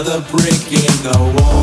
another brick in the wall.